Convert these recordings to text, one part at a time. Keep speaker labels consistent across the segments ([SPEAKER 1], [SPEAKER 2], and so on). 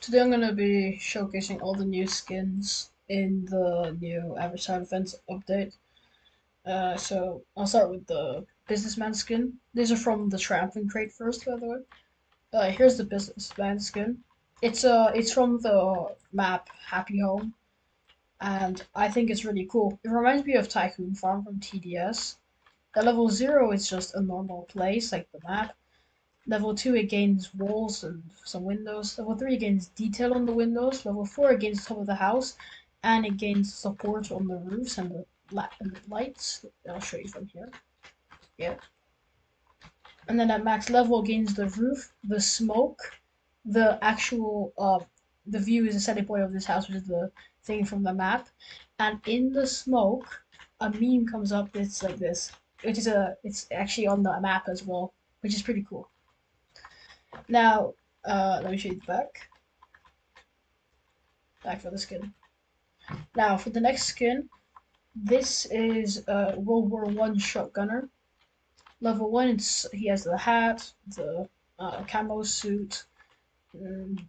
[SPEAKER 1] today I'm gonna be showcasing all the new skins in the new Side Events update. Uh, so I'll start with the businessman skin. These are from the Triumphant crate first, by the way. Uh, here's the businessman skin. It's uh, it's from the map Happy Home, and I think it's really cool. It reminds me of Tycoon Farm from TDS. The level zero is just a normal place like the map Level 2 it gains walls and some windows. Level 3 it gains detail on the windows. Level 4 it gains top of the house. And it gains support on the roofs and the, and the lights. I'll show you from here. Yeah. And then at max level it gains the roof, the smoke, the actual uh, the view is the setting point of this house, which is the thing from the map. And in the smoke, a meme comes up that's like this, which is a it's actually on the map as well, which is pretty cool. Now, uh, let me show you the back. Back for the skin. Now, for the next skin, this is a World War One shotgunner. Level one, it's, he has the hat, the uh, camo suit, and,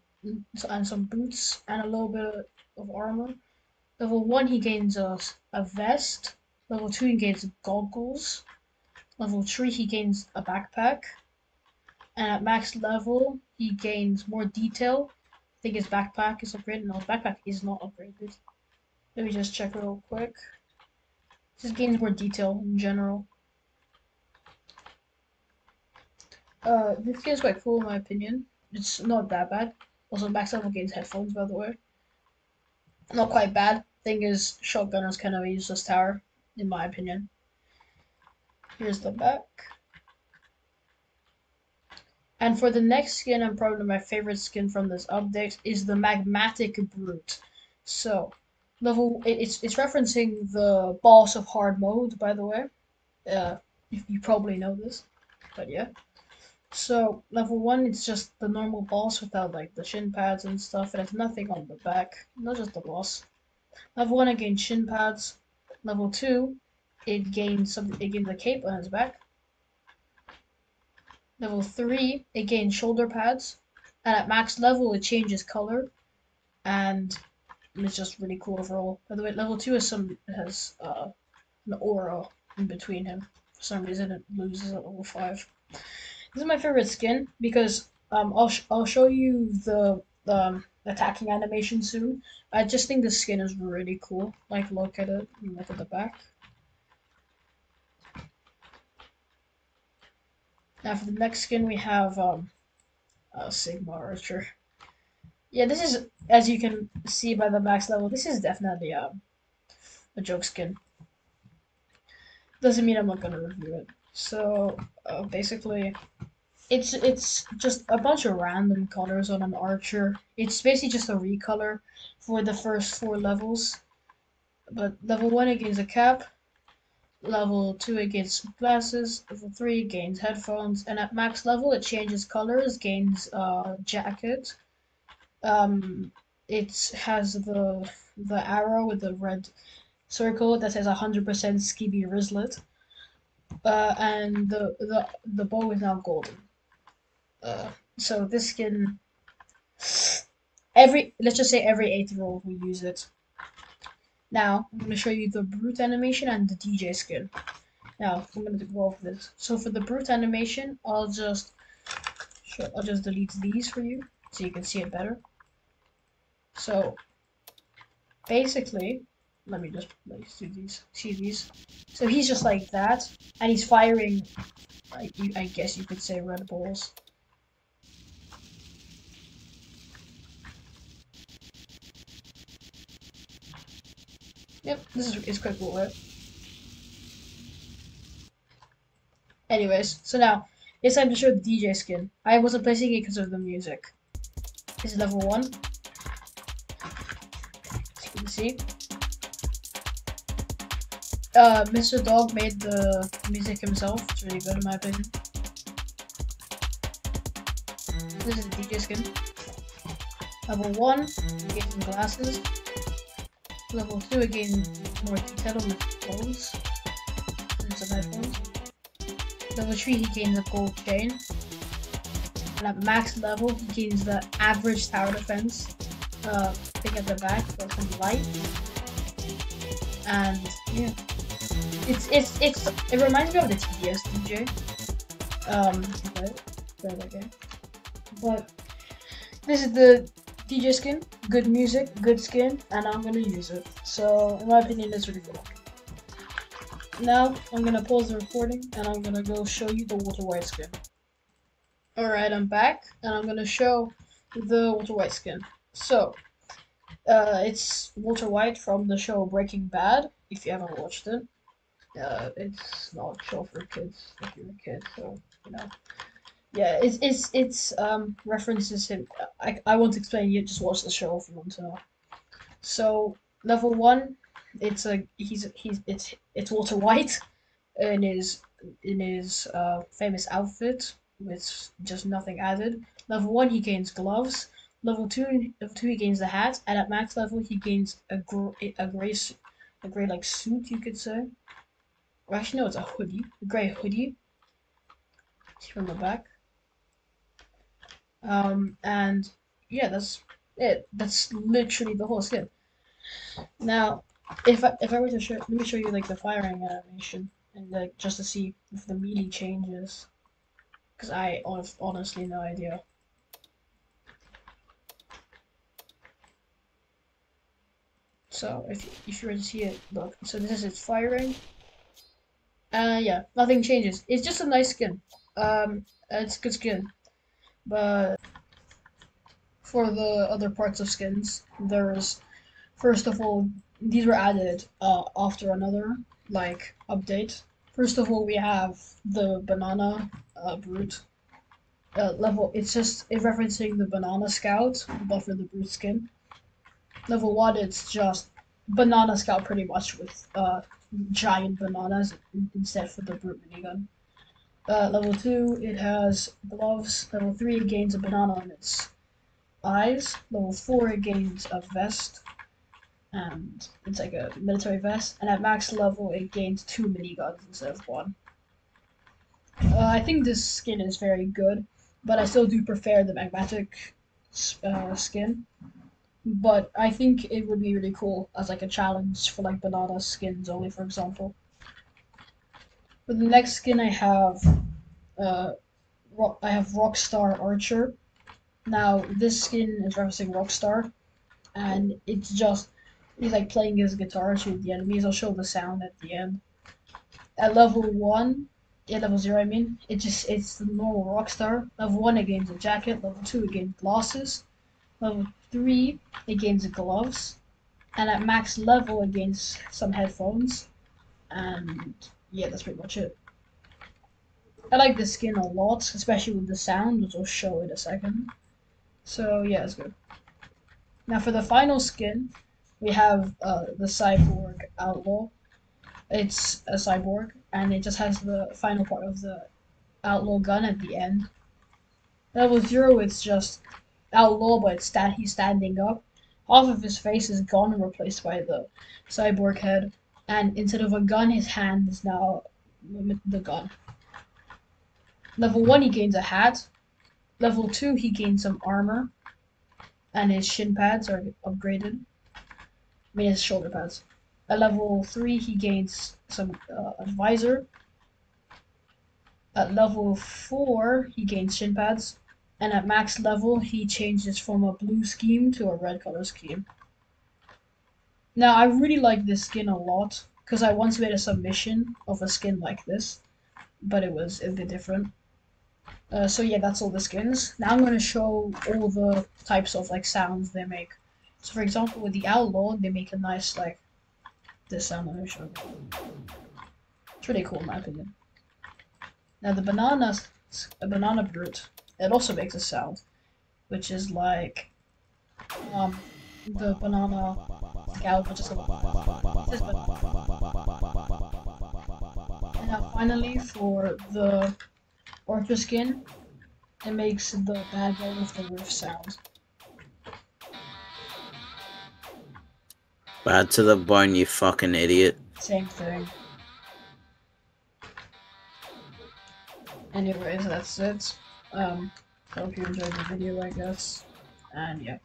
[SPEAKER 1] and some boots, and a little bit of armor. Level one, he gains a, a vest. Level two, he gains goggles. Level three, he gains a backpack and at max level he gains more detail. I think his backpack is upgraded. No, his backpack is not upgraded. Let me just check real quick. Just gains more detail in general. Uh, this game is quite cool in my opinion. It's not that bad. Also, max level gains headphones, by the way. Not quite bad. Thing is, shotgun is kind of a useless tower, in my opinion. Here's the back. And for the next skin, and probably my favorite skin from this update, is the Magmatic Brute. So, level it's it's referencing the boss of hard mode, by the way. Uh, you, probably know this, but yeah. So level one, it's just the normal boss without like the shin pads and stuff. It has nothing on the back, not just the boss. Level one, it gains shin pads. Level two, it gains some. It gains a cape on its back. Level 3, it gains shoulder pads. And at max level, it changes color. And it's just really cool overall. By the way, level 2 has some has uh, an aura in between him. For some reason, it loses at level 5. This is my favorite skin because um, I'll, sh I'll show you the um, attacking animation soon. I just think the skin is really cool. Like, look at it. Look at the back. Now for the next skin we have um, uh, Sigma Archer. Yeah, this is, as you can see by the max level, this is definitely um, a joke skin. Doesn't mean I'm not gonna review it. So uh, basically, it's it's just a bunch of random colors on an archer. It's basically just a recolor for the first four levels. But level one it gives a cap, Level 2 it gains glasses, level 3 gains headphones, and at max level it changes colors, gains uh, jacket. Um, it has the the arrow with the red circle that says 100% Skibby Rizlet. Uh, and the, the, the bow is now golden. Uh, so this skin, every, let's just say every 8 year old will use it. Now, I'm going to show you the brute animation and the DJ skin. Now, I'm going to go over this. So for the brute animation, I'll just I'll just delete these for you so you can see it better. So, basically, let me just let's do these. See these? So he's just like that, and he's firing. I, I guess you could say red balls. Yep, this is, is quite cool, right? Anyways, so now, it's time to show the DJ skin. I wasn't placing it because of the music. This is level 1. As you can see. Uh, Mr. Dog made the music himself. It's really good in my opinion. This is the DJ skin. Level 1, get some glasses. Level 2 again, more the clothes and some headphones. Level 3 he gains a gold chain. And and at max level he gains the average tower defense. Uh, thing at the back for some light, and yeah, it's it's it's it reminds me of the TDS DJ. Um, but, but okay, but this is the DJ skin, good music, good skin, and I'm gonna use it. So in my opinion, it's really good. Now I'm gonna pause the recording and I'm gonna go show you the Walter White skin. Alright, I'm back and I'm gonna show the Walter White skin. So, uh, it's Walter White from the show Breaking Bad, if you haven't watched it. Uh, it's not a show for kids, if you're a kid, so, you know. Yeah, it's, it's, it's, um, references him. I, I won't explain you, just watch the show if you want to know. So, level one, it's a, he's, he's, it's, it's Walter White in his, in his, uh, famous outfit with just nothing added. Level 1, he gains gloves. Level 2, level 2 he gains the hat. And at max level, he gains a, gr a gray, a gray like suit, you could say. Actually, no, it's a hoodie. A gray hoodie. From the back. Um, and yeah, that's it. That's literally the whole skin. Now, if I, if I were to show, let me show you like the firing animation and like just to see if the melee changes. Because I have honestly no idea. So if if you were to see it, look. So this is its firing. Uh, yeah, nothing changes. It's just a nice skin. Um, it's good skin, but for the other parts of skins, there's first of all these were added uh, after another like update. First of all, we have the banana uh, brute uh, level. It's just it referencing the banana scout, but for the brute skin. Level one, it's just banana scout pretty much with uh, giant bananas instead for the brute minigun. Uh, level two, it has gloves. Level three, it gains a banana on its eyes. Level four, it gains a vest and it's like a military vest. And at max level, it gains two miniguns instead of one. Uh, I think this skin is very good, but I still do prefer the magmatic uh, skin. But I think it would be really cool as like a challenge for like banana skins only, for example. For the next skin, I have uh, I have Rockstar Archer. Now this skin is referencing Rockstar, and it's just he's like playing his guitar to the enemies. I'll show the sound at the end. At level one, yeah, level zero. I mean, it just it's the normal Rockstar. Level one, it gains a jacket. Level two, it gains glasses. Level three, it gains gloves. And at max level, it gains some headphones. And yeah, that's pretty much it. I like the skin a lot, especially with the sound, which I'll show in a second. So yeah, it's good. Now for the final skin, we have uh, the cyborg outlaw. It's a cyborg, and it just has the final part of the outlaw gun at the end. Level zero, it's just outlaw, but it's stand he's standing up. Half of his face is gone and replaced by the cyborg head, and instead of a gun, his hand is now the gun. Level one, he gains a hat. Level two, he gains some armor, and his shin pads are upgraded I mean his shoulder pads. At level 3, he gains some uh, advisor. At level 4, he gains shin pads. And at max level, he changes from a blue scheme to a red color scheme. Now, I really like this skin a lot, because I once made a submission of a skin like this, but it was a bit different. Uh, so yeah, that's all the skins. Now I'm going to show all the types of like sounds they make. So for example, with the Outlaw, they make a nice, like, this sound animation. It's really cool in my opinion. Now the banana, a banana brute, it also makes a sound, which is like, um, the banana scout, which is like, And now finally, for the orca skin, it makes the bad guy with the roof sound.
[SPEAKER 2] Bad to the bone, you fucking idiot.
[SPEAKER 1] Same thing. Anyways, that's it. Um, Hope you enjoyed the video, I guess. And yeah.